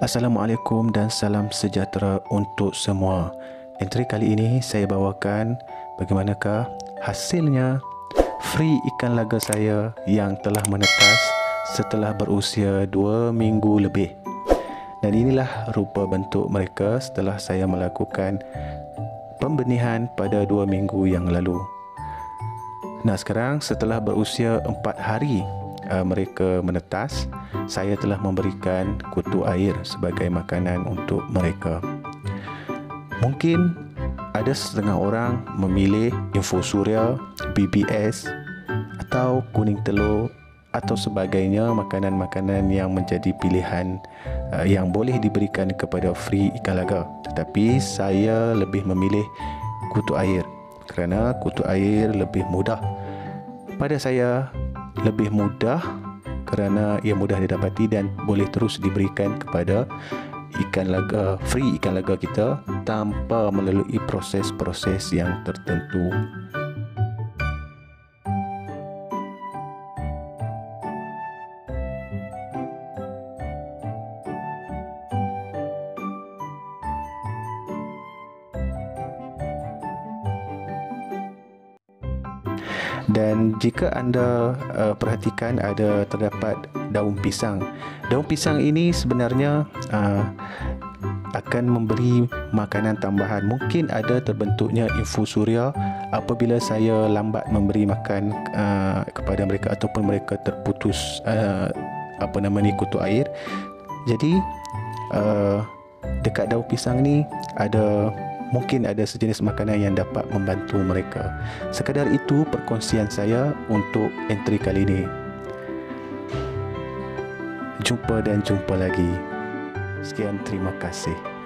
Assalamualaikum dan salam sejahtera untuk semua. Entry kali ini saya bawakan bagaimanakah hasilnya free ikan laga saya yang telah menetas setelah berusia 2 minggu lebih. Dan inilah rupa bentuk mereka setelah saya melakukan pembenihan pada 2 minggu yang lalu. Nah sekarang setelah berusia 4 hari uh, mereka menetas, saya telah memberikan kutu air sebagai makanan untuk mereka. Mungkin ada setengah orang memilih infosuria, BBS atau kuning telur atau sebagainya makanan-makanan yang menjadi pilihan uh, yang boleh diberikan kepada free ikan laga. Tetapi saya lebih memilih kutu air kerana kutu air lebih mudah. Pada saya lebih mudah kerana ia mudah didapati dan boleh terus diberikan kepada ikan laga free ikan laga kita tanpa melalui proses-proses yang tertentu. Dan jika anda uh, perhatikan ada terdapat daun pisang. Daun pisang ini sebenarnya uh, akan memberi makanan tambahan. Mungkin ada terbentuknya infusuria apabila saya lambat memberi makan uh, kepada mereka ataupun mereka terputus uh, apa nama ni kutu air. Jadi uh, dekat daun pisang ni ada mungkin ada sejenis makanan yang dapat membantu mereka. Sekadar itu perkongsian saya untuk entry kali ini. Jumpa dan jumpa lagi. Sekian terima kasih.